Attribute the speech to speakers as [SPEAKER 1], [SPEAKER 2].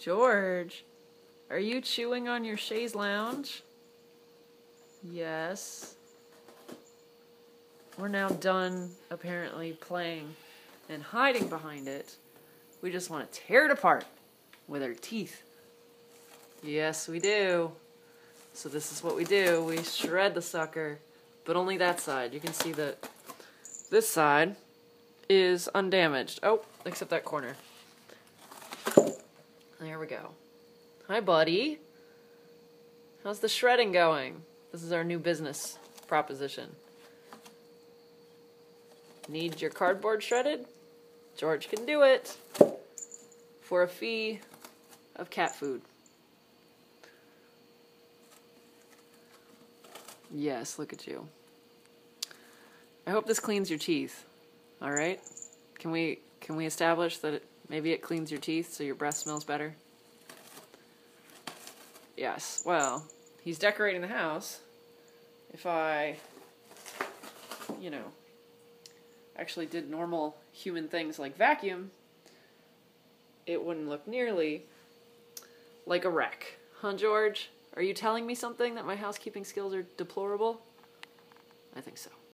[SPEAKER 1] George, are you chewing on your chaise lounge? Yes. We're now done, apparently, playing and hiding behind it. We just want to tear it apart with our teeth. Yes, we do. So this is what we do. We shred the sucker, but only that side. You can see that this side is undamaged. Oh, except that corner. There we go. Hi, buddy. How's the shredding going? This is our new business proposition. Need your cardboard shredded? George can do it for a fee of cat food. Yes, look at you. I hope this cleans your teeth. All right? Can we can we establish that it, maybe it cleans your teeth so your breath smells better? Yes. Well, he's decorating the house. If I you know, actually did normal human things like vacuum, it wouldn't look nearly like a wreck. Huh, George? Are you telling me something that my housekeeping skills are deplorable? I think so.